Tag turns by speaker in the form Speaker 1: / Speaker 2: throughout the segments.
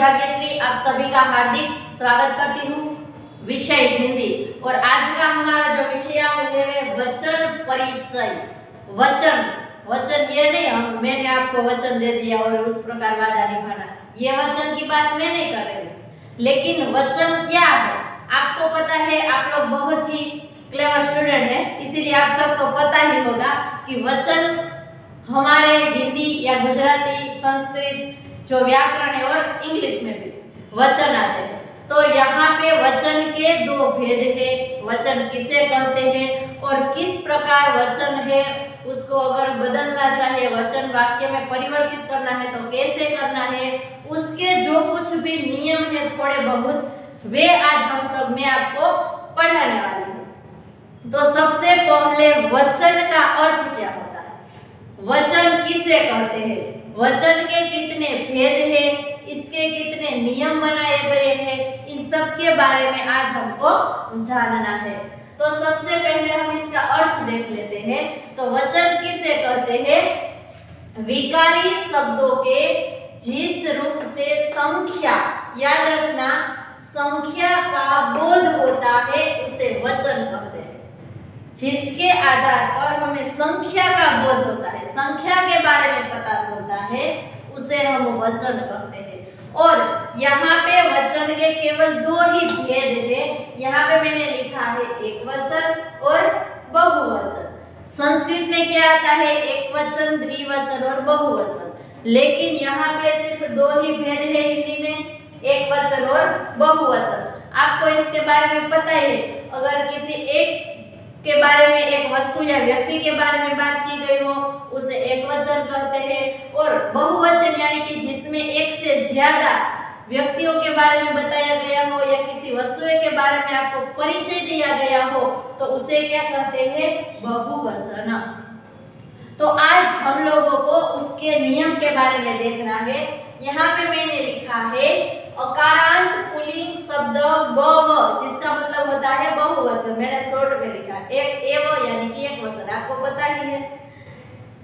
Speaker 1: भाग्यश्री, आप सभी का हार्दिक स्वागत करती हूँ विषय हिंदी। और आज का हमारा जो विषय है, वचन परिचय। वचन वचन ये नहीं, हम, मैंने आपको वचन दे दिया और उस प्रकार वादा निभाना। ये वचन की बात मैं नहीं कर रही लेकिन वचन क्या है? आपको पता है, आप लोग बहुत ही क्लेवर स्टूडेंट है, इसीलिए आप सबको पता ही होगा कि वचन हमारे हिंदी या गुजराती, संस्कृत जो व्याकरण है और इंग्लिश में भी, वचन आते हैं। तो यहाँ पे वचन के दो भेद है। वचन किसे कहते हैं और किस प्रकार वचन है, उसको अगर बदलना चाहे, वचन वाक्य में परिवर्तित करना है तो कैसे करना है, उसके जो कुछ भी नियम है थोड़े बहुत, वे आज हम सब में आपको पढ़ाने वाले हैं। तो सबसे पहले वचन का अर्थ क्या होता है? किसे कहते हैं, वचन के कितने भेद हैं, इसके कितने नियम बनाए गए हैं, इन सब के बारे में आज हमको जानना है। तो सबसे पहले हम इसका अर्थ देख लेते हैं। तो वचन किसे कहते हैं? विकारी शब्दों के जिस रूप से संख्या, याद रखना, संख्या का बोध होता है, उसे वचन कहते हैं। जिसके आधार पर हमें संख्या का बोध होता है, संख्या के बारे में पता चलता है, उसे हम वचन कहते हैं। और यहाँ पे वचन के केवल दो ही भेद है। यहाँ पे मैंने लिखा है एक वचन और बहुवचन। संस्कृत में क्या आता है? एक वचन, द्विवचन और बहुवचन। लेकिन यहाँ पे सिर्फ़ दो ही भेद है हिंदी में, एक वचन और बहुवचन। आपको इसके बारे में पता है, अगर किसी एक के बारे में एक वस्तु या व्यक्ति के बारे में बात की गई हो, उसे एक वचन कहते हैं। और बहुवचन यानी कि जिसमें एक से ज़्यादा व्यक्तियों के बारे में बताया गया हो या किसी वस्तु के बारे में आपको परिचय दिया गया हो तो उसे क्या कहते हैं? बहुवचन। तो आज हम लोगों को उसके नियम के बारे में देखना है। यहाँ पे मैंने लिखा है अकारांत पुलिंग शब्द बव जिसका मतलब होता है बहुवचन, मैंने शॉर्ट में लिखा एक एव यानी कि एक वचन, आपको पता ही है।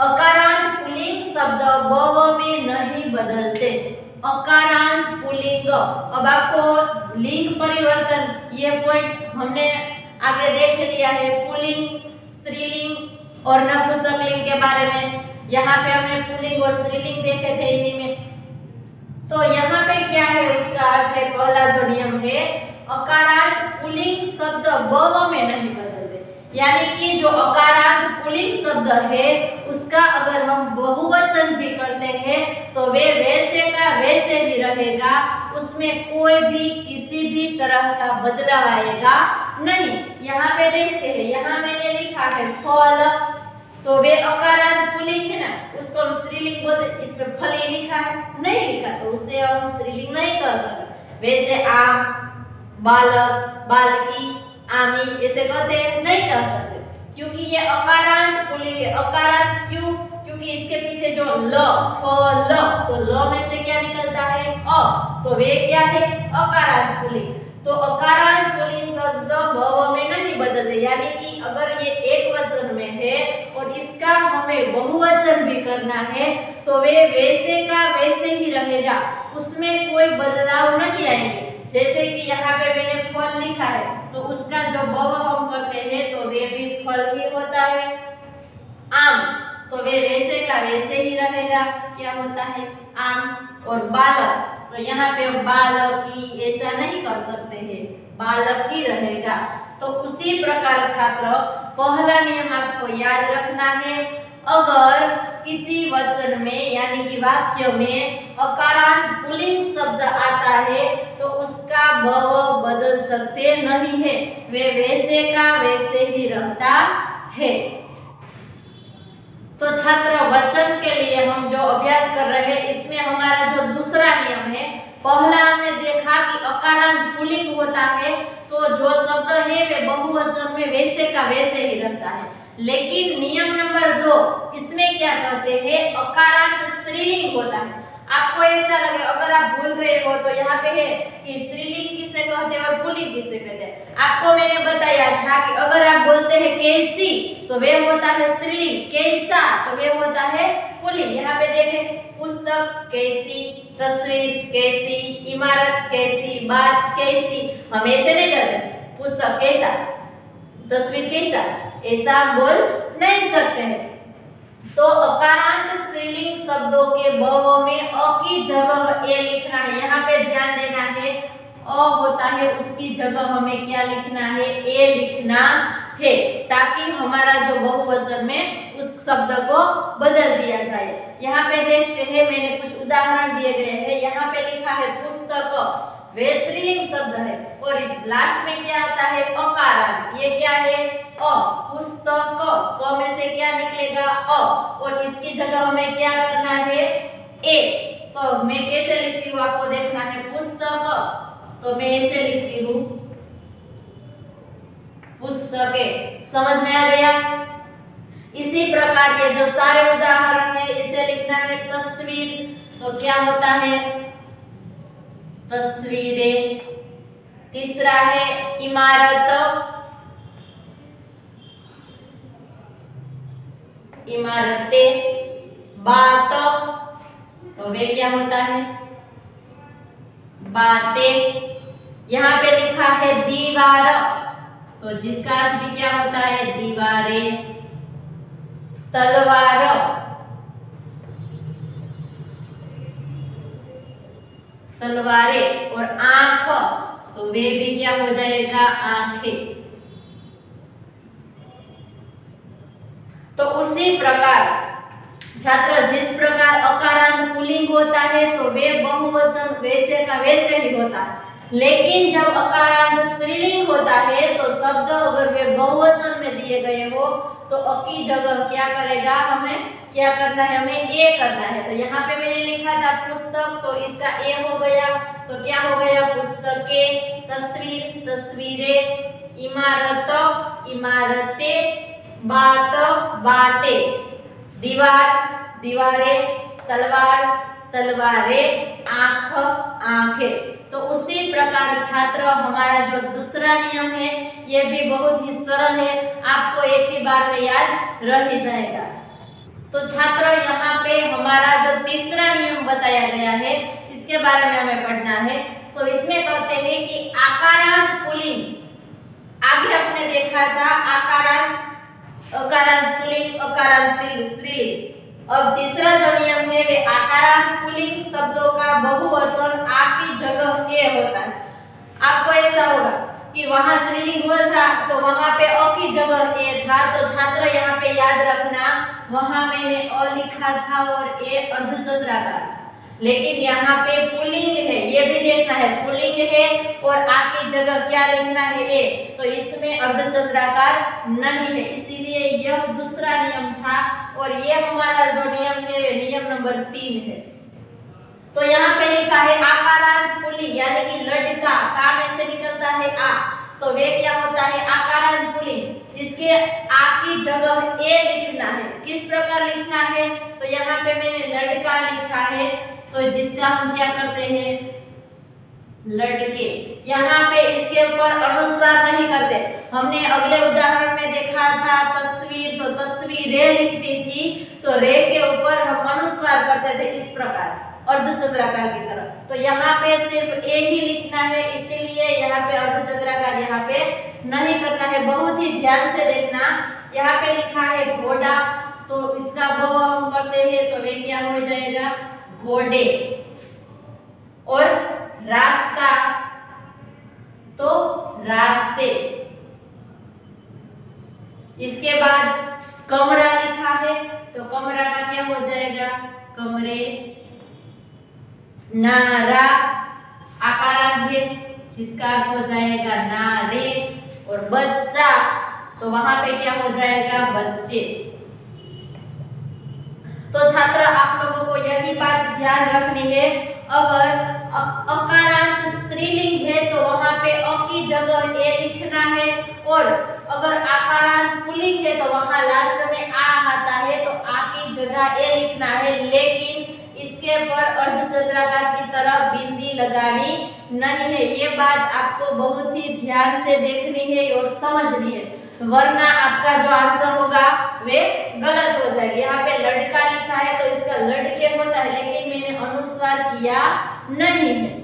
Speaker 1: अकारांत पुलिंग शब्द बव में नहीं बदलते। अकारांत पुलिंग, अब आपको लिंग परिवर्तन, ये पॉइंट हमने आगे देख लिया है। पुलिंग, स्त्रीलिंग और नपुंसकलिंग के बारे में। यहाँ पे हमने पुलिंग और स्त्रीलिंग देखे थे हिंदी में। तो यहाँ पे क्या है, उसका अर्थ है, पहला जो नियम है, अकारांत पुलिंग शब्द बव में नहीं बदलते। यानी कि जो अकारांत पुलिंग शब्द है, उसका अगर हम बहुवचन भी करते हैं तो वे वैसे का वैसे ही रहेगा, उसमें कोई भी किसी भी तरह का बदलाव आएगा नहीं। यहाँ पे देखते हैं, यहाँ मैंने लिखा है फल। तो वे अकारांत पुलिंग है ना, उसको स्त्रीलिंग बोलते इस पे फल ही लिखा है। नहीं लिखा तो उसे हम स्त्रीलिंग नहीं कह सकते। वैसे आम, बालक, बालकी, आमी ऐसे कहते नहीं कह सकते। क्योंकि ये अकारांत बोलेंगे अकारांत क्यों? क्योंकि इसके पीछे जो ल, फ, ल तो ल में से क्या निकलता है? अ तो वे क्या है? अकारांत पुलिंग तो अकारांत पुलिंग शब्द भव में नहीं बदलते, यानी कि अगर ये एक वचन में है और इसका हमें बहुवचन भी करना है तो वे वैसे का वैसे ही रहेगा, उसमें कोई बदलाव नहीं आएँगे। जैसे कि यहाँ पे मैंने फल लिखा है तो उसका जो भव हम करते हैं तो वे भी फल ही होता है। आम तो वे वैसे का वैसे ही रहेगा, क्या होता है? आम और बालक। तो यहाँ पे बालकी ऐसा नहीं कर सकते हैं। बालक ही रहेगा। तो उसी प्रकार छात्र, पहला नियम आपको याद रखना है। अगर किसी वचन में, यानी कि वाक्य में अकारांत पुलिंग शब्द आता है तो उसका भव बदल सकते नहीं है। वे वैसे का वैसे ही रहता है। तो छात्र, वचन के लिए हम जो अभ्यास कर रहे हैं, इसमें हमारा जो दूसरा नियम है, पहला हमने देखा कि अकारांत पुलिंग होता है तो जो शब्द है वे बहुवचन में वैसे का वैसे ही रहता है। लेकिन नियम नंबर दो, इसमें क्या करते हैं अकारांत स्त्रीलिंग होता है। आपको ऐसा लगे, अगर आप भूल गए हो तो यहाँ पे है कि स्त्रीलिंग किसे कहते हैं और पुलिंग किसे कहते हैं। आपको मैंने बताया था कि अगर आप बोलते हैं कैसी तो वे होता है स्त्रीलिंग। कैसा तो वे होता है पुलिंग। यहाँ पे देखें, पुस्तक कैसी, तस्वीर कैसी, इमारत कैसी, बात कैसी, हम ऐसे नहीं करते। पुस्तक कैसा, तस्वीर कैसा, ऐसा बोल नहीं सकते हैं। तो अकारांत स्त्रीलिंग शब्दों के ब में अ की जगह ए लिखना है। यहाँ पे ध्यान देना है, अ होता है, उसकी जगह हमें क्या लिखना है? ए लिखना है, ताकि हमारा जो बहुवचन में उस शब्द को बदल दिया जाए। यहाँ पे देखते हैं, मैंने कुछ उदाहरण दिए गए हैं। यहाँ पे लिखा है, पुस्तक। वे स्त्रीलिंग शब्द है। और लास्ट में क्या आता है? अकारांत ये क्या है? अ, पुस्तक। क में से क्या निकलेगा? अ। और इसकी जगह हमें क्या करना है? ए। तो मैं कैसे लिखती हूँ? आपको देखना है। पुस्तक। तो मैं ऐसे लिखती हूँ। पुस्तके समझ में आ गया? इसी प्रकार ये जो सारे उदाहरण है, इसे लिखना है तस्वीर। तो क्या होता है? तस्वीरें। तीसरा है इमारत। इमारतें। बात। तो वे क्या होता है? बातें। यहाँ पे लिखा है दीवार। तो जिसका अर्थ भी क्या होता है? दीवारें। तलवार। तलवारें और आँख तो वे भी क्या हो जाएगा आँखें? तो उसी प्रकार, छात्र, जिस प्रकार अकारांत पुलिंग होता है तो वे बहुवचन वैसे का वैसे ही होता है। लेकिन जब अकारांत स्त्रीलिंग होता है तो शब्द अगर वे बहुवचन में दिए गए हो तो अ की जगह क्या करेगा? हमें क्या करना है? हमें ए करना है। तो यहाँ पे मैंने लिखा था पुस्तक तो इसका ए हो गया। तो क्या हो गया? पुस्तके तस्वीर, तस्वीरें। इमारत, इमारतें, बात, बातें। दीवार, दीवारें, तलवार, तलवारें, आँख, आँखें। तो उसी प्रकार छात्र, हमारा जो दूसरा नियम है, ये भी बहुत ही सरल है। आपको एक ही बार में याद रह जाएगा। तो छात्र, यहाँ पे हमारा जो तीसरा नियम बताया गया है, इसके बारे में हमें पढ़ना है। तो इसमें कहते हैं कि आकारांत पुलिंग। आगे आपने देखा था, आकारांत अकारांत पुलिंग अकारांत स्त्रीलिंग। अब तीसरा जो नियम है, वे आकारांत पुलिंग शब्दों का बहुवचन ए होता है। आपको ऐसा होगा कि वहाँ स्त्रीलिंग हुआ था तो वहाँ पे अ की जगह ए था तो छात्र यहाँ पे याद रखना, वहाँ मैंने अ लिखा था और ए अर्धचंद्राकार। लेकिन यहाँ पे पुलिंग है, ये भी देखना है, पुलिंग है और आ की जगह क्या लिखना है ए तो इसमें अर्धचंद्राकार नहीं है। इसीलिए यह दूसरा नियम था और ये हमारा जो नियम है, वे नियम नंबर तीन है। तो यहाँ पे लिखा है आकारांत पुलिंग यानी कि लड़का का में से निकलता है आ। तो वे क्या होता है? आकारांत पुलिंग जिसके आ की जगह ए लिखना है। किस प्रकार लिखना है? तो यहाँ पे मैंने लड़का लिखा है। तो जिसका हम क्या करते हैं? लड़के यहाँ पे इसके ऊपर अनुस्वार नहीं करते। हमने अगले उदाहरण में देखा था, तस्वीर। तो तस्वीरें लिखती थी तो रे के ऊपर हम अनुस्वार करते थे इस प्रकार। अर्धचंद्राकार की तरह। तो यहाँ पे सिर्फ़ ए ही लिखना है, इसीलिए यहाँ पे अर्धचंद्राकार यहाँ पे नहीं करना है। बहुत ही ध्यान से देखना। यहाँ पे लिखा है घोड़ा। तो इसका वो हम करते हैं तो वे क्या हो जाएगा? घोड़े। और रास्ता। तो रास्ते। इसके बाद कमरा लिखा है तो कमरा का क्या हो जाएगा? कमरे। नारा आकारांत है जिसका अर्थ हो जाएगा नारे और बच्चा तो वहाँ पे क्या हो जाएगा? बच्चे। तो छात्र, आप लोगों को यही बात ध्यान रखनी है। अगर अकारांत स्त्रीलिंग है तो वहाँ पे अ की जगह ए लिखना है। और अगर आकारांत पुलिंग है तो वहाँ लास्ट में आ आता है तो आ की जगह ए लिखना है। लेकिन इसके पर अर्धचंद्राकार की तरह बिंदी लगानी नहीं है। ये बात आपको बहुत ही ध्यान से देखनी है और समझनी है, वरना आपका जो आंसर होगा, वे गलत हो जाएगी। यहाँ पे लड़का लिखा है तो इसका लड़के होता है, लेकिन मैंने अनुस्वार किया नहीं है।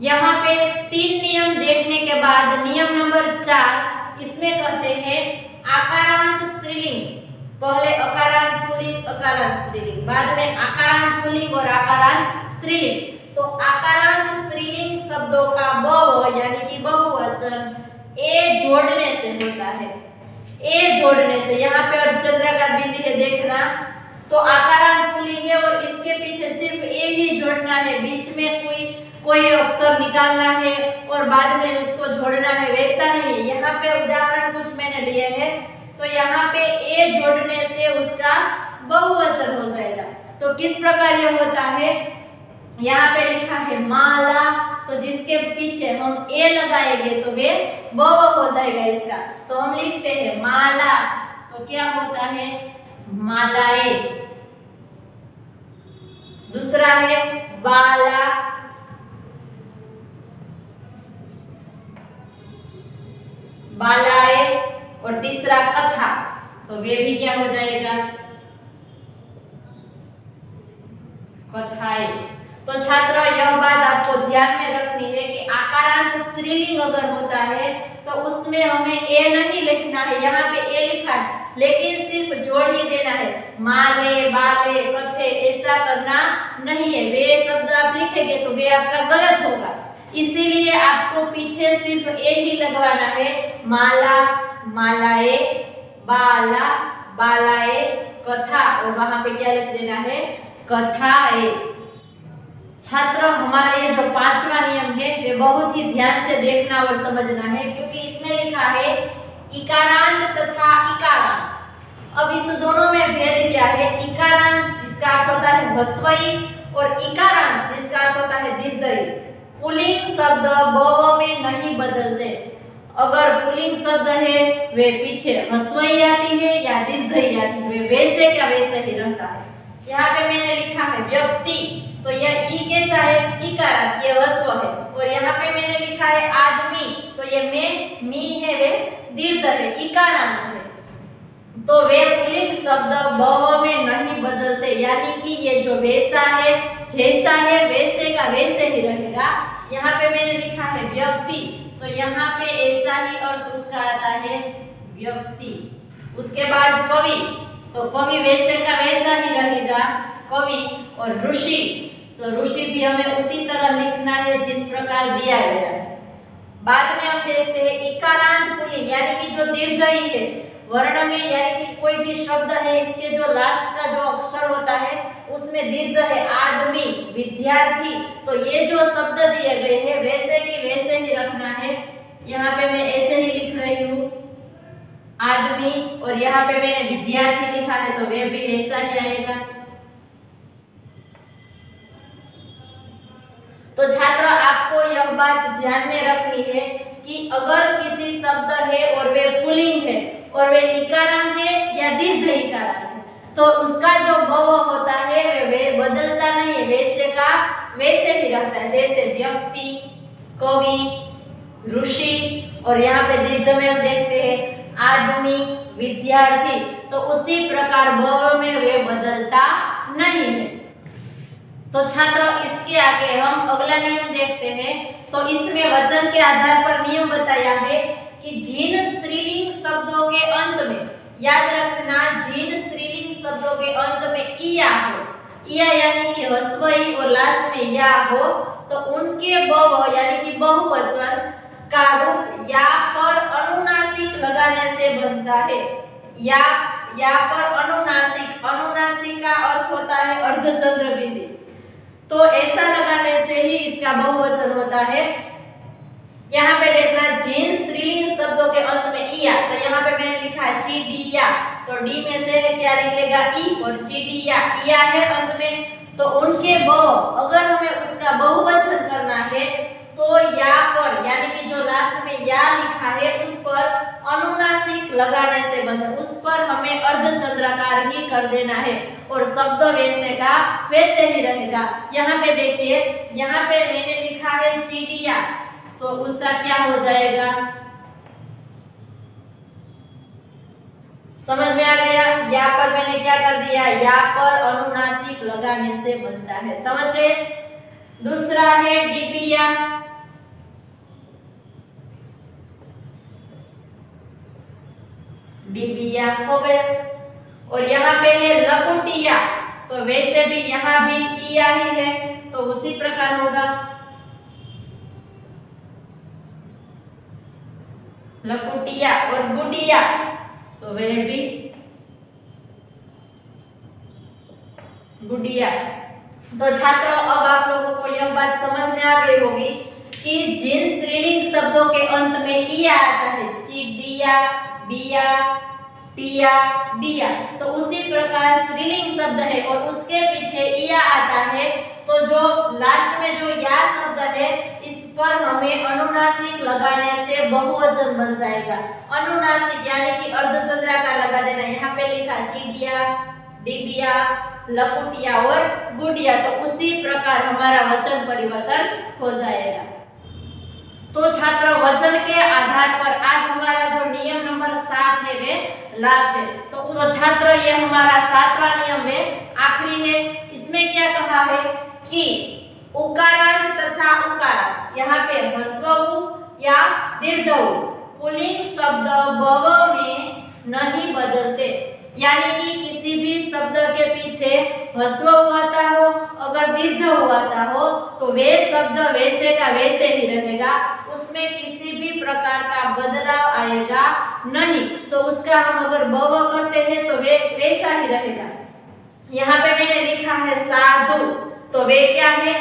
Speaker 1: यहाँ पे तीन नियम देखने के बाद, नियम नंबर चार, इसमें कहते हैं, आकारांत स्त्रीलिंग। पहले अकारांत पुल्लिंग अकारांत स्त्रीलिंग। बाद में आकारांत पुल्लिंग और आकारांत स्त्रीलिंग। तो आकारांत स्त्रीलिंग शब्दों का बहु यानी कि बहुवचन, ए जोड़ने से होता है। ए जोड़ने से, यहाँ पे अर्धचंद्राकार बिंदी है, देखना। तो आकारांत पुल्लिंग है और इसके पीछे सिर्फ़ ए ही जोड़ना है। बीच में कोई कोई अक्षर निकालना है और बाद में उसको जोड़ना है, वैसा नहीं यहाँ पे उदाहरण कुछ मैंने लिए हैं। तो यहाँ पे ए जोड़ने से उसका बहुवचन हो जाएगा। तो किस प्रकार ये होता है? यहाँ पे लिखा है माला तो जिसके पीछे हम ए लगाएँगे तो वे ब हो जाएगा इसका। तो हम लिखते हैं माला तो क्या होता है? मालाए। दूसरा है बाला। बालाए। और तीसरा कथा तो वे भी क्या हो जाएगा? कथाए। तो छात्र, यह बात आपको ध्यान में रखनी है कि आकारांत स्त्रीलिंग अगर होता है तो उसमें हमें ए नहीं लिखना है, यहाँ पे ए लिखा है, लेकिन सिर्फ़ जोड़ ही देना है। माले, बाले, कथे, ऐसा करना नहीं है। वे शब्द आप लिखेंगे तो वे आपका गलत होगा। इसीलिए आपको पीछे सिर्फ़ ए ही लगवाना है, माला मालाए, बाला, बालाए, कथा, और वहाँ पे क्या लिख देना है? कथाए। छात्र, हमारा ये जो पांचवा नियम है, वे बहुत ही ध्यान से देखना और समझना है, क्योंकि इसमें लिखा है, इकारांत तथा इकारांत। अब इस दोनों में भेद क्या है? इकारांत, जिसका अर्थ होता है भस्वई और इकारांत, जिसका अर्थ होता है दीर्घई पुलिंग शब्द ब में नहीं बदलते। अगर पुलिंग शब्द है, वे पीछे हस्वई आती है या दीर्घई आती है, वे वैसे क्या वैसे ही रहता है। यहाँ पे मैंने लिखा है व्यक्ति तो यह ई कैसा है? इकारांत ये वस्व है। और यहाँ पे मैंने लिखा है आदमी तो ये में, मी है, वे दीर्घ है इकारांत है। तो वे पुलिंग शब्द ब में नहीं बदलते, यानी कि ये जो वैसा है, जैसा है, वैसे का वैसे ही रहेगा। यहाँ पे मैंने लिखा है व्यक्ति तो यहाँ पे ऐसा ही अर्थ उसका आता है, व्यक्ति। उसके बाद कवि। तो कवि वैसे का वैसा ही रहेगा, कवि और ऋषि। तो ऋषि भी हमें उसी तरह लिखना है जिस प्रकार दिया गया। है बाद में हम देखते हैं इकारांत पुलिंग यानी कि जो दीर्घई है वर्ण में यानी कि कोई भी शब्द है, इसके जो लास्ट का जो अक्षर होता है, उसमें दीर्घ है, आदमी, विद्यार्थी। तो ये जो शब्द दिए गए हैं, वैसे की वैसे ही रखना है। यहाँ पे मैं ऐसे ही लिख रही हूँ, आदमी, और यहाँ पे मैंने विद्यार्थी लिखा है तो वे भी ऐसा ही आएगा। तो छात्र आपको यह बात ध्यान में रखनी है कि अगर किसी शब्द है और वे पुलिंग है और वे इकारांत है या दीर्घ इकारांत है तो उसका जो भव होता है वे, वे बदलता नहीं है। वैसे का वैसे ही रहता है। जैसे व्यक्ति कवि ऋषि और यहाँ पे दीर्घ में हम देखते हैं आदमी विद्यार्थी तो उसी प्रकार भव में वे बदलता नहीं है। तो छात्र, इसके आगे हम अगला नियम देखते हैं। तो इसमें वचन के आधार पर नियम बताया है कि जिन स्त्रीलिंग शब्दों के अंत में, याद रखना जिन स्त्रीलिंग शब्दों के अंत में इया हो। इया यानी कि हस्वई और लास्ट में या हो। तो उनके बव, यानी कि बहुवचन का रूप या पर अनुनासिक लगाने से बनता है। या या पर अनुनासिक अनुनासिक का अर्थ होता है अर्धचंद्र बिंदु तो ऐसा लगाने से ही इसका बहुवचन होता है। यहाँ पे देखना, जिन स्त्रीलिंग शब्दों के अंत में इया तो यहाँ पे मैंने लिखा चिडिया। तो डी में से क्या निकलेगा? ई, और चिडिया। इया है अंत में। तो उनके बहु अगर हमें उसका बहुवचन करना है तो या पर, यानी कि जो लास्ट में या लिखा है, उस पर अनुनासिक लगाने से बने उस पर हमें अर्धचंद्राकार ही कर देना है और शब्द वैसे का वैसे ही रहेगा। यहाँ पे देखिए, यहाँ पे मैंने लिखा है चीटिया। तो उसका क्या हो जाएगा? समझ में आ गया? या पर मैंने क्या कर दिया? या पर अनुनासिक लगाने से बनता है। समझ गए? दूसरा है डिबिया डिबिया हो गया। और यहाँ पे है लकुटिया। तो वैसे भी यहाँ भी इया ही है तो उसी प्रकार होगा। लकुटिया और गुडिया तो वह भी गुडिया तो छात्रों, अब आप लोगों को यह बात समझ में आ गई होगी कि जिन स्त्रीलिंग शब्दों के अंत में इया आता है चिडिया बिया टिया दिया। तो उसी प्रकार स्त्रीलिंग शब्द है और उसके पीछे इया आता है। तो जो लास्ट में जो या शब्द है, इस पर हमें अनुनासिक लगाने से बहुवचन बन जाएगा। अनुनासिक यानी कि अर्धचंद्रा का लगा देना। यहाँ पे लिखा चिड़िया, डिबिया, लकुटिया और गुडिया। तो उसी प्रकार हमारा वचन परिवर्तन हो जाएगा। तो छात्र वचन के आधार पर आज हमारा जो नियम नंबर सात है वे लास्ट है। तो उस छात्र, ये हमारा सातवां नियम है आखिरी है। इसमें क्या कहा है कि उकारांत तथा उकारांत, यहाँ पे ह्रस्व या दीर्घ पुलिंग शब्द बव में नहीं बदलते। यानी कि किसी भी शब्द के पीछे ह्रस्व हुआता हो, अगर दीर्घ हुआता हो तो वे शब्द वैसे का वैसे ही रहेगा। उसमें किसी भी प्रकार का बदलाव आएगा नहीं। तो उसका हम अगर बव करते हैं तो वे वैसा ही रहेगा। यहाँ पे मैंने लिखा है साधु तो वे क्या है?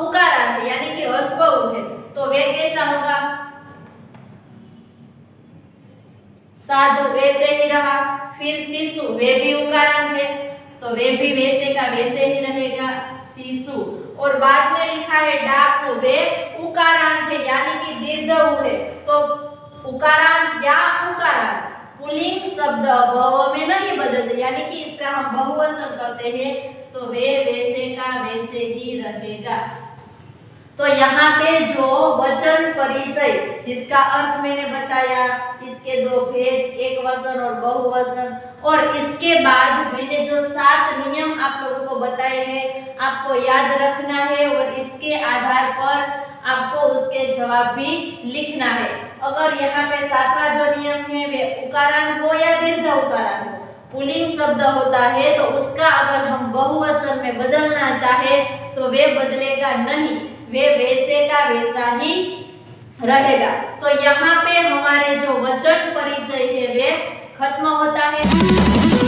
Speaker 1: उकारा है, यानी कि ह्रस्व है। तो वे कैसा होगा? साधु वैसे ही रहा, फिर शिशु वे भी उकारांत है। तो वे भी वैसे का वैसे ही रहेगा, शिशु। और बाद में लिखा है, डाकू वे उकारांत है, यानी कि दीर्घ है तो उकारांत या उकारांत पुलिंग शब्द बहु में नहीं बदलते, यानी कि इसका हम बहुवचन करते हैं तो वे वैसे का वैसे ही रहेगा। तो यहाँ पे जो वचन परिचय, जिसका अर्थ मैंने बताया, इसके दो भेद, एक वचन और बहुवचन। और इसके बाद मैंने जो सात नियम आप लोगों को बताए हैं, आपको याद रखना है और इसके आधार पर आपको उसके जवाब भी लिखना है। अगर यहाँ पे सातवां जो नियम है, वे उकारांत हो या दीर्घ उकारांत हो, पुलिंग शब्द होता है तो उसका अगर हम बहुवचन में बदलना चाहे तो वे बदलेगा नहीं। वे वैसे का वैसा ही रहेगा। तो यहाँ पे हमारे जो वचन परिचय है, वे खत्म होता है।